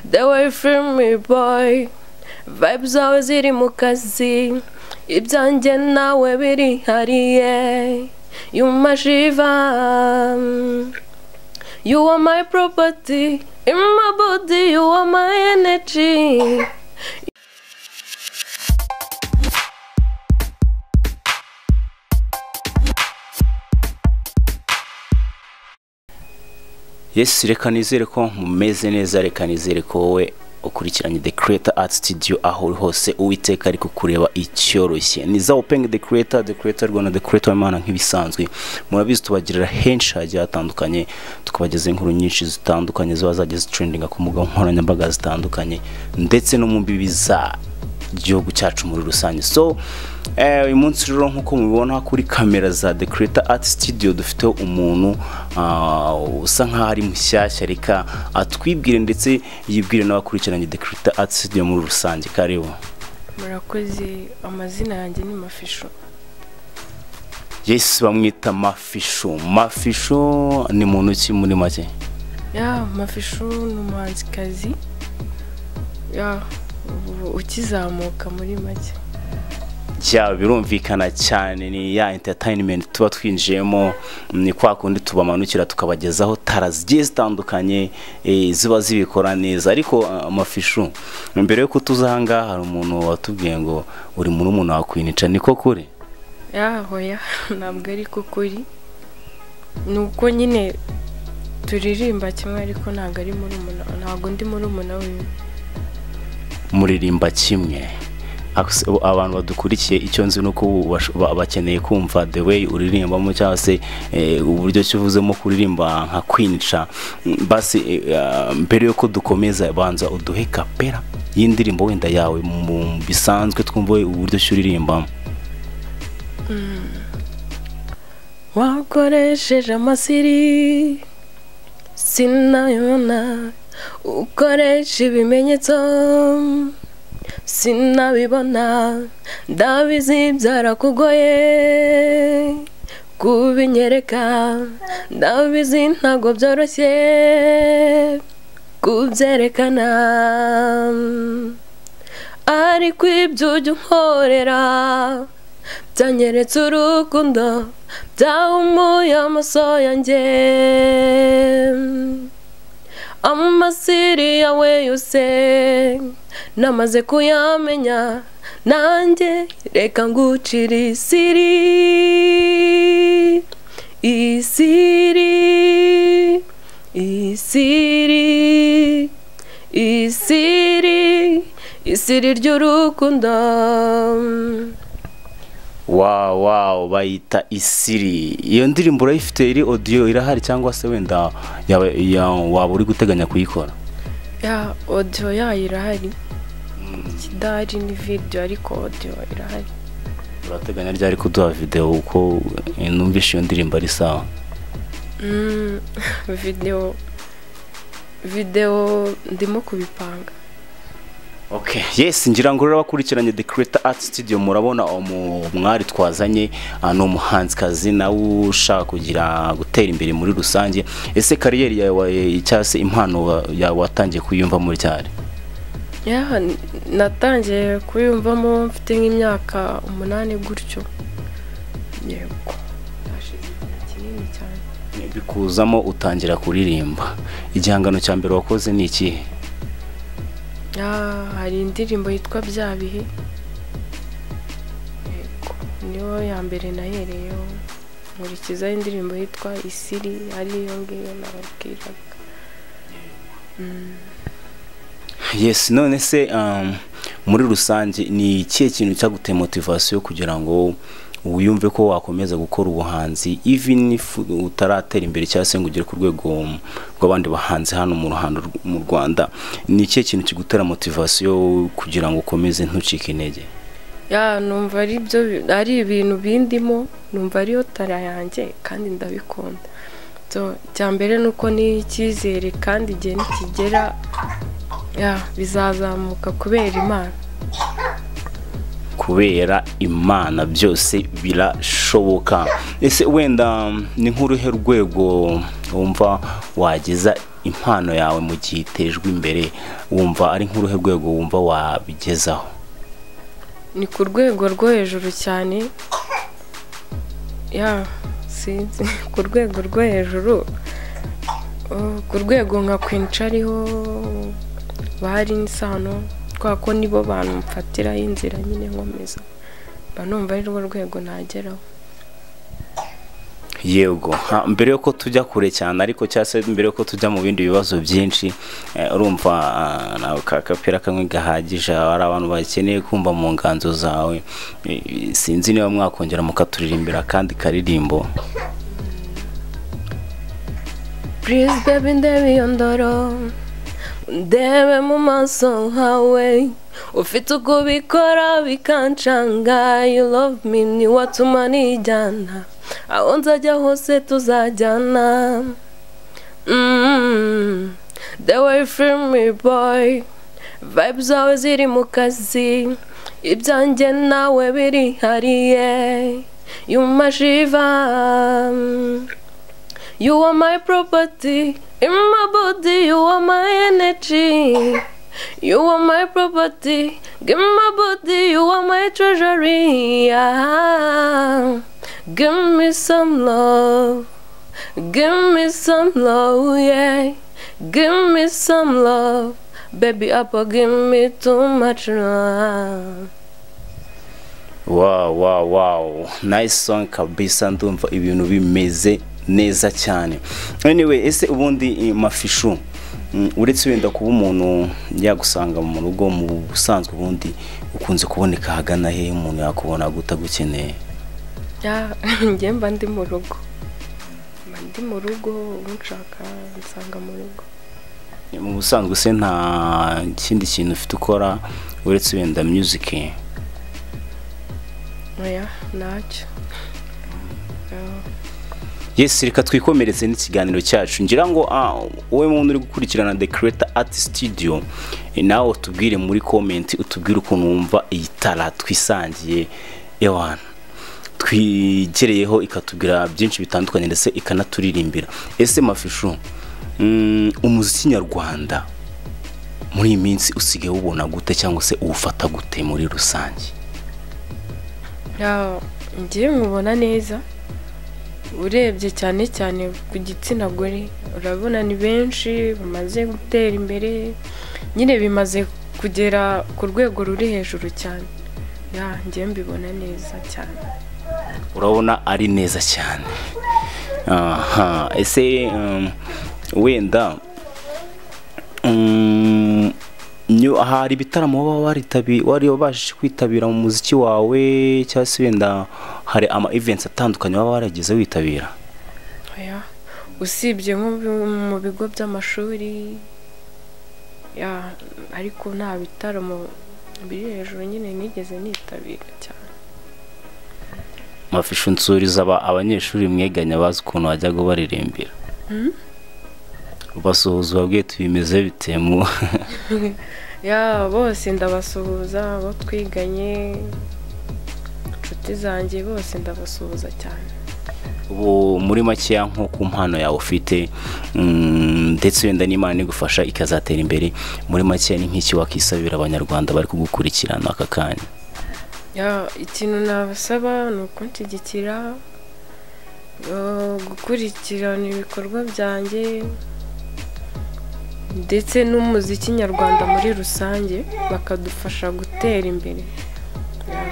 The way from me boy. Vibes zawe ziri mu kazi. Ibyanjye nawe birihariye You my shiva. You are my property. In my body you are my energy yesi reka nizere ko mumeze neza reka nizere ko wowe ukurikiranye the creator art studio aho uri hose uwiteka ari kukureba icyoroshye. Ni za open the creator the creator rwanda the creator w'imana nk'ibisanzwe. Murabizi tubagirira henshi hagiye hatandukanye tukabageza inkuru nyinshi zitandukanye ziba zagiye zitrendinga ku mbuga nkoranyambaga zitandukanye ndetse no mu mbibi za igihugu cyacu muri rusange. So uyu munsi rero nk'uko mubibona kuri kamera za the creator art studio dufite umuntu ah, usa nk'aho ari mushyashya reka atwibwire ndetse yibwire n'abakurikiranye the creator art studio muri rusange. Karibu. Murakoze amazina yanjye ni Mafisho. Yes bamwita mafisho. Mafisho ni muntu ki muri make? Ya Mafisho ni umuhanzikazi. Ukizamuka muri make. Byaba birumvikana cyane ni ya entertainment tuba twinjiyemo ni kwa kundi tubamanukira tukabagezaho tara zigiye zitandukanye eh, ziba zibikora neza. Ariko ah, amafishu mbere yo kutuza aha ngaha hari umuntu watubwiye ngo uri muri umuntu wakwinica niko kuri? Ya hoya ntabwo ari ko kuri. Ni uko nyine turirimba kimwe ariko ntabwo ari muri ntabwo ndi muri umuna wiwe muririmba kimwe. Abantu badukurikiye icyo nzi ni uko bakeneye kumva the way uririmbamo cyangwa se eh, uburyo ki uvuzemo kuririmba nka kwinica Mm, basi eh, ah, mbere yuko dukomeza banza uduhe kapera y'indirimbo wenda yawe mu bisanzwe twumva uburyo ki uririmbamo wakoresheje amasiri sinayona. Ukoresha ibimenyetso. Sinabibona ndabizi byarakugoye. Kubinyereka ndabizi ntabwo byoroshye. Kubyerekana ariko ibyo ujya unkorera byanyeretse urukundo byahumuye amaso yanjye amasiri yawe yose. Namaze kuyamenya. Nanjye reka ngucire isiri. Isiri. Isiri. Isiri. Isiri ry'urukundo wow wow bayita isiri. Iyo ndirimbo urayifite iri audio irahari cyangwa se wenda waba uri guteganya kuyikora? Ya odiyo yayo irahari. Ikidahari ni vidiyo ariko odiyo irahari urateganya ryari kuduha video? Uko numvishe iyo ndirimbo ari sawa? Mm, videwo videwo ndimo kubipanga. Okay. Yes, ngira ngo rero abakurikiranye The Creator Art Studio. Murabona umwari twazanye ah, ni umuhanzikazi nawe ushaka kugira gutera imbere muri rusange. Ese kariyeri yawe cyangwa se impano yawe watangiye kuyumva ya n- natangiye kuyumvamo mfite nk'imyaka umunani gutyo. Yego. Hashize igihe kinini cyane bikuzamo utangira kuririmba. Igihangano cya mbere wakoze ni ikihe ya hari indirimbo yitwa bya bihe. Niyo ya mbere nahereyeho. Nkurikizaho indirimbo yitwa isiri ariyo ngiyo nababwiraga. Yes none se um, muri rusange ni ikihe kintu cyaguteye motivasiyo kugira ngo wiyumve ko wakomeza gukora ubuhanzi even utaratera imbere cyangwa se ngo ugere ku rwego rw'abandi bahanzi hano mu ruhando mu rwanda ni ikihe kintu kigutera motivasiyo kugira ngo ukomeze ntucike intege? Ya numva ari byo ari ibintu bindimo numva ariyo tara yanjye kandi ndabikunda. So mbere ni uko ni icyizere kandi igihe nikigera bizazamuka kubera imana. Kubera imana byose birashoboka. Ese wenda um, ni nk'uruhe rwego wumva wageza impano yawe mu gihe itejwe imbere? Wumva ari nk'uruhe rwego wumva wabigezaho? Ni ku rwego rwo hejuru cyane. Ya sinzi. Ku rwego rwo hejuru. Uh, ku rwego nka kwinca ariho bahari n'isano kubera ko nibo bantu mfatiraho inzira nyine nkomeza mba numva ari rwo rwego nageraho. Yego. Ha, mbere yuko tujya kure cyane ariko cyangwa se mbere yuko tujya mu bindi bibazo byinshi eh, urumva ah, kapira kamwe gahagije hari abantu bakeneye kumva mu nganzo zawe. Eh, sinzi niba mwakongera mukaturirimbira akandi karirimbo. Please baby ndebe iyo ndoro. Ndebe mu maso hawe ufite uko ubikora bikancanga. You love me ni watuma nijyana. Aho nzajya hose tuzajyana. Mm. the way feel me boy. Vibes zawe ziri mu kazi. Ibyanjye nawe birihariye. You mashiva You are my property, in my body, you are my energy. You are my property, give my body, you are my treasury. Yeah. Give me some love, give me some love, yeah. Give me some love, baby, Apple, give me too much love. wow wow wow nice song kabisa ndumva ibintu bimeze neza cyane. Anyway ese ubundi eh, mafishu mm, uretse wenda kuba umuntu yagusanga mu rugo mu busanzwe ubundi ukunze kuboneka ahagana he umuntu yakubona gute agukeneye Ya, njye mba ndi mu rugo. Mba ndi mu rugo unshaka nsanga mu rugo. Mu busanzwe se nta kindi kintu ufite ukora uretse wenda oya ntacyo Ya. yes reka twikomereze n'ikiganiro cyacu. Ngira ngo ah, wowe muntu uri gukurikirana the creator art studio nawe utubwire muri comment utubwire ukuntu wumva iyi tara twisangiye. Ewana twigereyeho ikatubwira byinshi bitandukanye ndetse ikanaturirimbira ese mafishu mm, umuziki nyarwanda muri iyi minsi usigaye wubona gute cyangwa se uwufata gute muri rusange? Ya, njye nkubona neza. Urebye cyane cyane ku gitsina gore urabona ni benshi bamaze gutera imbere nyine bimaze kugera ku rwego ruri hejuru cyane. Ya njye mbibona neza cyane. Urabona ari neza cyane. Aha ese um, wenda hari ibitaramo waba wari wabashije kwitabira mu muziki wawe cyangwa se wenda hari ama events atandukanye waba warageze witabira? Usibye nko mu bigo by'amashuri ya ariko nta bitaramo biri hejuru nyine nigeze nitabira cyane. Mafishu nsuriza aba abanyeshuri mweganya bazi ukuntu wajyaga ubaririmbira basuhuza ubabwiye tubimeze bite mu? ya bose ndabasuhuza abo twiganye inshuti zanjye bose ndabasuhuza cyane. Ubu muri makeya nko ku mpano yawe ufite mm, ndetse wenda n'imana igufasha ikazatera imbere muri makeya ni nk'iki wakisabira abanyarwanda bari kugukurikirana aka kanya? Ya ikintu nabasaba ni ukunshyigikira gukurikirana ibikorwa byanjye. Ndetse n'umuziki nyarwanda muri rusange bakadufasha gutera imbere. Ya.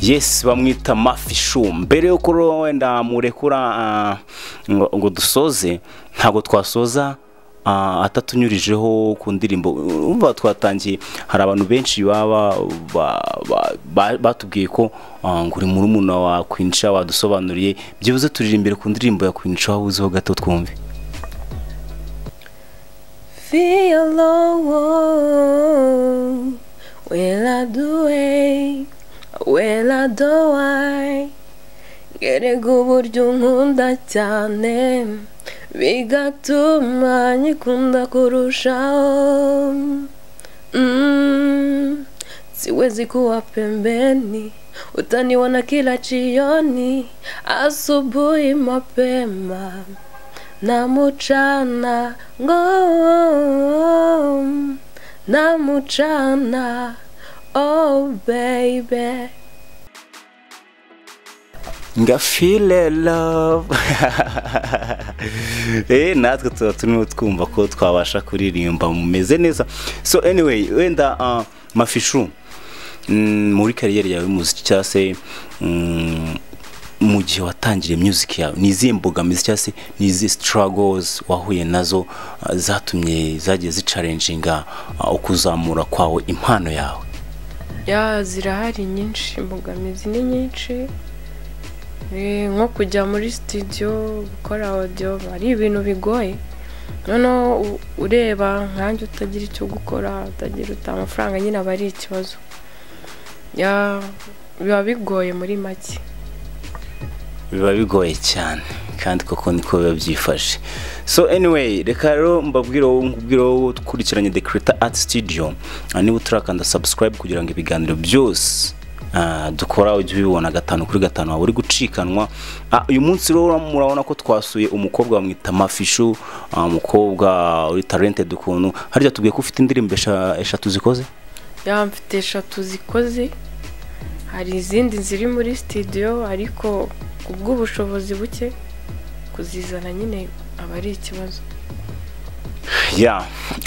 yes bamwita mafishu mbere yuko wenda murekura ah, ngo dusoze ntabwo twasoza ah, atatunyurijeho ku ndirimbo. Umva twatangiye hari abantu benshi baba ba- ba- ba- batubwiye ko ah, ngo uri murumuna wa kwinca wadusobanuriye. Byibuze turirimbire ku ndirimbo ya kwinca waba uziho gato twumve. feel low Will I do it? Will I do I? Get a good word you We kurusha mm, Siwezi kuwa pembeni Utaniona kila chioni Asubuhi mapema. Namucana ngo namucana oh baby. Nga file love. Eh natwe tuba turimo twumva ko twabasha kuririmba mumeze neza. So anyway wenda uh, mafishu mm, muri kariyeri yawe y'umuziki cyangwa se mm, mu gihe watangiriye music yawe. Ni izihe mbogamizi cyangwa se ni izihe struggles wahuye na zo uh, zatumye zagiye zicarenjinga uh, ukuzamura kwawe impano yawe? Ya zirahari nyinshi imbogamizi ni nyinshi. Eh, nko kujya muri studio gukora audio ari ibintu bigoye. Noneho ureba nkanjye utagira icyo gukora utagira uta amafaranga nyine aba ari ikibazo. Biba bigoye muri make. Biba bigoye cyane kandi koko niko biba byifashe. So anyway reka rero mbabwire wowe nkubwire wowe ukurikiranye the creator art studio. Ah, niba utarakanda subscribe kugira ngo ibiganiro byose ah, dukora ujye ubibona gatanu kuri gatanu waba uri gucikanwa. Ah, uyu munsi rero murabona ko twasuye umukobwa bamwita mafishu umukobwa uri talented ukuntu. Harya tubwiye ko ufite indirimbo esha- eshatu zikoze? Ya mfite eshatu zikoze. Hari izindi ziri muri studio ariko ku bw'ubushobozi buke kuzizana nyine aba ari ikibazo. Ya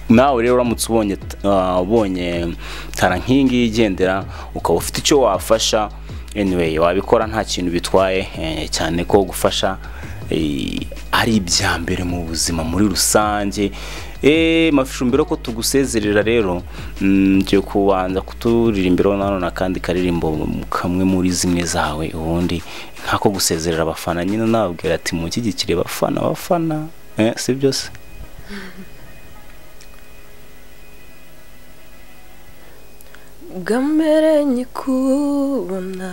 nawe rero uramutse ubonye uh, ubonye tara nk'iyi ngiyi igendera ukaba ufite icyo wafasha. Anyway wabikora nta kintu bitwaye eh, cyane ko gufasha ari ibya mbere mu buzima muri rusange. Eh, mafishu mbere ko tugusezerera rero mm, ngiye kubanza kuturirimbiraho nanone akandi karirimbo kamwe muri zimwe zawe ubundi nk'ako gusezerera abafana. Nyine nababwira ati mushyigikire bafana bafana eh, si byose bwa mbere nkikubona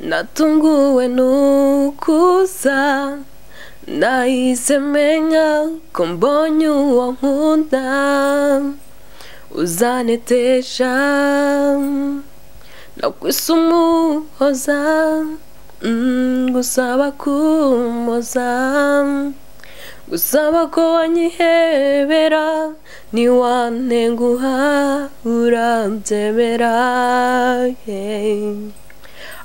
natunguwe n'ukuza nahise menya ko mbonye uwo nkunda uzanetesha nakwisa umuhoza gusaba kumoza gusaba ko wanyihebera ntiwantenguha urabyemera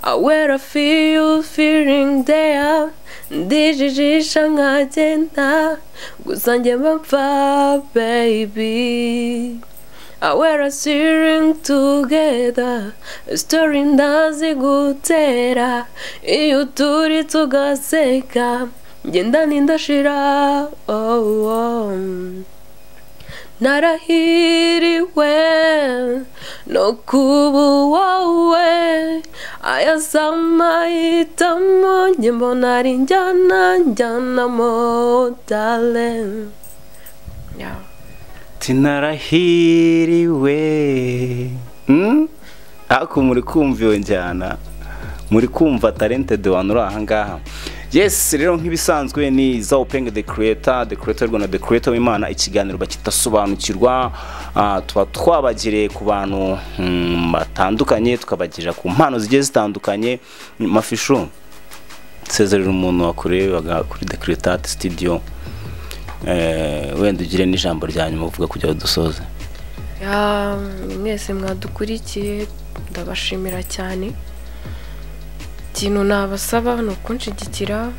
yeah. aware I feel you feeling there ndijijisha nkagenda. Gusa njye mpfa baby aware I steering together. Story ndazi gutera. Iyo turi tugaseka. Ngenda nindashira oh, oh. Narahiriwe no kuba wowe ayasa amahitamo njye mbona ari njyana njyanamo dale yeah. tinarahiriwe Hmm? ariko muri kumva iyo njyana muri kumva talented wantu uri ahangaha yes rero nk'ibisanzwe ni za openg the creator the creator rwanda the creator w'imana ikiganiro bakitasobanukirwa Ah, tuba twabagereye ku bantu hmm, batandukanye tukabagirira ku mpano zigiye zitandukanye. Mafishu sezerera umuntu wakurebaga kuri creator art studio. Eh, wenda ugire n'ijambo rya nyuma uvuga kugira dusoze. Mwese mwadukurikiye ndabashimira cyane. Ikintu nabasaba ni ukunshigikira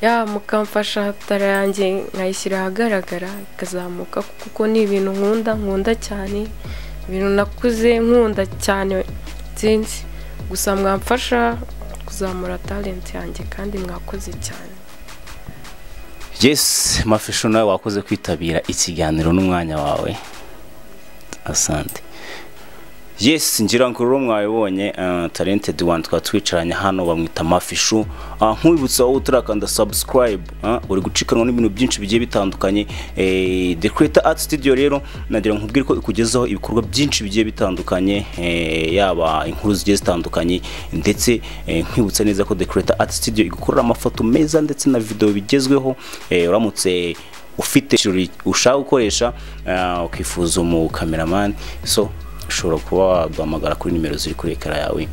ya mukamfasha tara yanjye nkayishyira ahagaragara ikazamuka kuko ni ibintu nkunda nkunda cyane. Ibintu nakuze nkunda cyane sinzi gusa mwamfasha kuzamura talent yanjye kandi mwakoze cyane. Yes mafisho nawe wakoze kwitabira ikiganiro n'umwanya wawe. Asante. Yes ngira ngo rero mwabibonye uh, talented one twaba twicaranye hano bamwita mafishu. Uh, nkwibutsa wowe utarakanda subscribe uh, uri gucikanwa n'ibintu byinshi bigiye bitandukanye. Eh, the creator art studio rero nagira ngo nkubwire ko ikugezaho ibikorwa byinshi bigiye bitandukanye eh, yaba inkuru zigiye zitandukanye ndetse eh, nkwibutsa neza ko the creator art studio igukorera amafoto meza ndetse na video bigezweho. Eh, uramutse ufite ushaka gukoresha ukifuza umu cameraman so ushobora kuba waduhamagara kuri nimero ziri kuri ekara yawe.